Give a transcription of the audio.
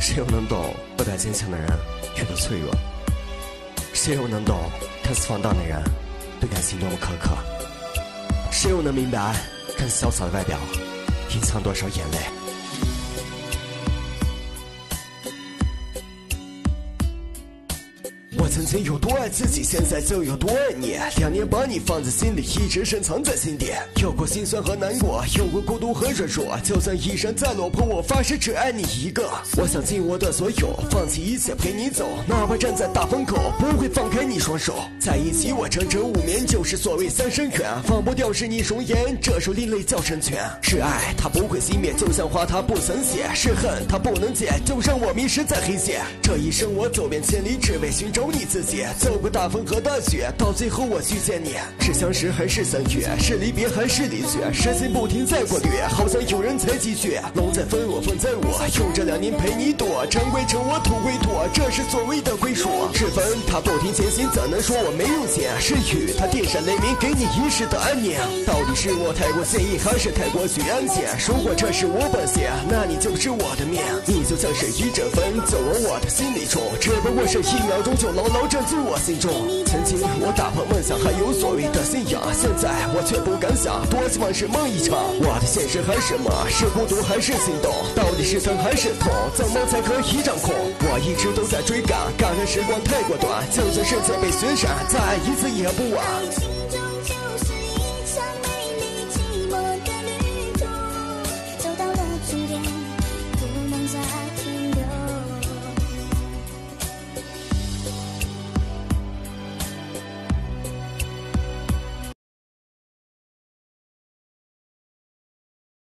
谁又能懂不再坚强的人有多脆弱？谁又能懂看似放荡的人对感情多么苛刻？谁又能明白看似潇洒的外表隐藏多少眼泪？曾经有多爱自己，现在就有多爱你。两年把你放在心里，一直深藏在心底。有过心酸和难过，有过孤独和软弱。就算一生再落魄，我发誓只爱你一个。我想尽我的所有，放弃一切陪你走，哪怕站在大风口，不会放开你双手。在一起我整整五年，就是所谓三生缘。放不掉是你容颜，这首另类叫成全。是爱它不会熄灭，就像花它不曾谢；是恨它不能解，就让我迷失在黑夜。这一生我走遍千里，只为寻找。你自己走过大风和大雪，到最后我遇见你，是相识还是相遇？是离别还是离去？时间不停在过滤，好像有人在继续。龙在分，我风在我，用这两年陪你躲，尘归尘，我土归土，这是所谓的归属。是风，它不停前行，怎能说我没用心？是雨，它电闪雷鸣，给你一世的安宁。到底是我太过介意，还是太过去安静？如果这是我本性，那你就是我的命。你就像是一阵风，走往我的心里中，只不过是一秒钟就。牢牢占据我心中。曾经我打破梦想，还有所谓的信仰，现在我却不敢想。多希望是梦一场。我的现实还是梦？是孤独还是心动？到底是疼还是痛？怎么才可以掌控？我一直都在追赶，感叹时光太过短。就算世界被雪闪，再爱一次也不晚。